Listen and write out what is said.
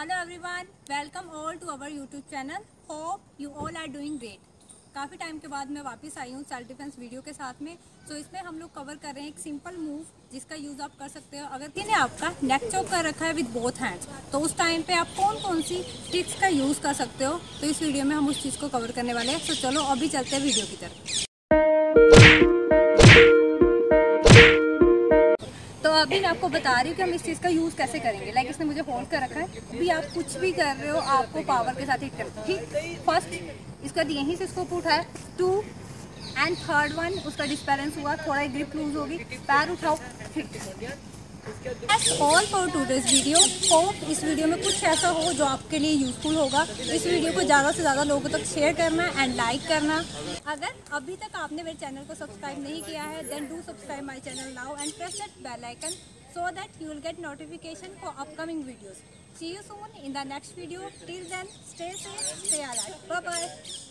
Hello everyone welcome all to our YouTube channel hope you all are doing great काफ़ी time के बाद मैं वापस आई हूँ सेल्फ डिफेंस वीडियो के साथ में। तो इसमें हम लोग कवर कर रहे हैं एक सिंपल मूव जिसका यूज़ आप कर सकते हो। अगर किसी ने आपका नेक चौक कर रखा है विद बोथ हैंड्स तो उस टाइम पे आप कौन कौन सी ट्रिक्स का यूज़ कर सकते हो। तो इस वीडियो में हम उस चीज़ को कवर करने वाले हैं। तो चलो अभी चलते हैं वीडियो की तरफ़। अभी मैं आपको बता रही हूँ कि हम इस चीज़ का यूज़ कैसे करेंगे। लाइक इसने मुझे होल्ड कर रखा है। अभी आप कुछ भी कर रहे हो, आपको पावर के साथ हिट करना ठीक? फ़र्स्ट इसका यहीं से इसको उठाया। टू एंड थर्ड वन उसका डिस्बैलेंस हुआ। थोड़ा ग्रिप लूज होगी। पैर उठाओ। All for today's video hope इस वीडियो में कुछ ऐसा हो जो आपके लिए यूजफुल होगा इस वीडियो को ज़्यादा से ज़्यादा लोगों तक शेयर करना एंड लाइक करना अगर अभी तक आपने मेरे चैनल को सब्सक्राइब नहीं किया है then do subscribe my channel now and press that bell icon so that you will get notification for upcoming. See you soon in the next video. Till then, stay safe, stay alive. Bye-bye.